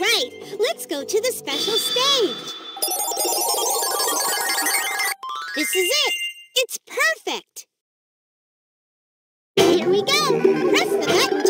right. Let's go to the special stage. This is it. It's perfect. Here we go. Press the button